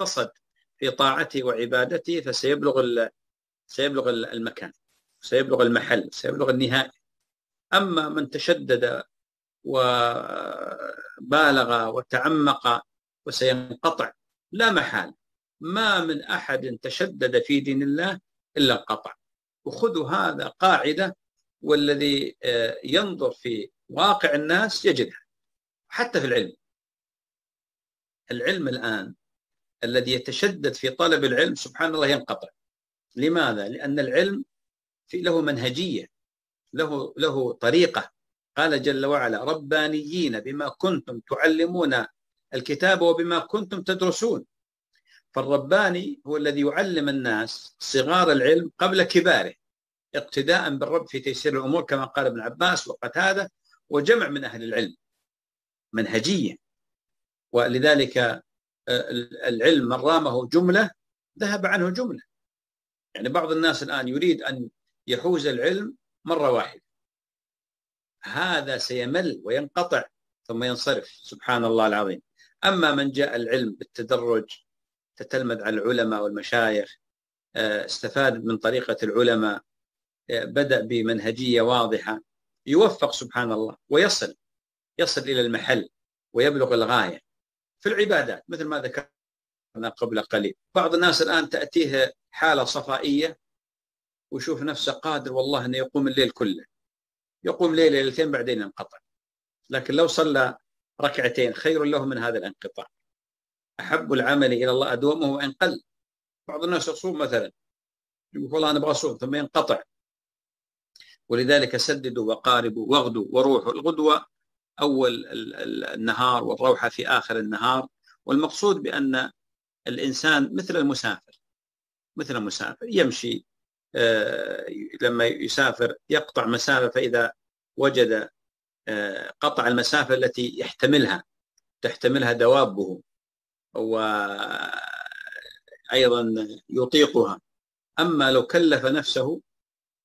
اقتصد في طاعته وعبادته فسيبلغ سيبلغ المكان سيبلغ المحل سيبلغ النهاية. أما من تشدد وبالغ وتعمق وسينقطع لا محال. ما من أحد تشدد في دين الله إلا انقطع. وخذوا هذا قاعدة والذي آه، ينظر في واقع الناس يجدها حتى في العلم. العلم الآن الذي يتشدد في طلب العلم سبحان الله ينقطع. لماذا؟ لأن العلم له منهجية له له طريقة. قال جل وعلا ربانيين بما كنتم تعلمون الكتاب وبما كنتم تدرسون. فالرباني هو الذي يعلم الناس صغار العلم قبل كباره اقتداء بالرب في تيسير الأمور كما قال ابن عباس وقتاده وجمع من أهل العلم. منهجية. ولذلك العلم من رامه جملة ذهب عنه جملة. يعني بعض الناس الآن يريد أن يحوز العلم مرة واحدة. هذا سيمل وينقطع ثم ينصرف سبحان الله العظيم. أما من جاء العلم بالتدرج تتلمذ على العلماء والمشايخ آه، استفاد من طريقة العلماء آه، بدأ بمنهجية واضحة يوفق سبحان الله ويصل يصل إلى المحل ويبلغ الغاية. في العبادات مثل ما ذكرنا قبل قليل. بعض الناس الآن تأتيه حالة صفائية ويشوف نفسه قادر والله إنه يقوم الليل كله. يقوم ليلة ليلتين بعدين ينقطع. لكن لو صلى ركعتين خير له من هذا الانقطاع. أحب العمل إلى الله أدومه وإن قل. بعض الناس يصوم مثلا. يقول والله أنا أبغى أصوم ثم ينقطع. ولذلك سددوا وقاربوا واغدوا وروحوا. الغدوة أول النهار والروحه في آخر النهار. والمقصود بأن الإنسان مثل المسافر مثل المسافر يمشي آه، لما يسافر يقطع مسافة فإذا وجد آه، قطع المسافة التي يحتملها تحتملها دوابه وأيضا يطيقها. أما لو كلف نفسه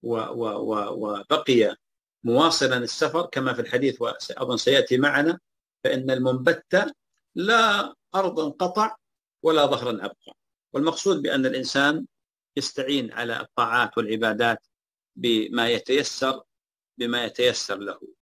وبقي مواصلا السفر كما في الحديث وأظن سيأتي معنا فإن المنبت لا أرض قطع ولا ظهرا أبقى. والمقصود بأن الإنسان يستعين على الطاعات والعبادات بما يتيسر بما يتيسر له.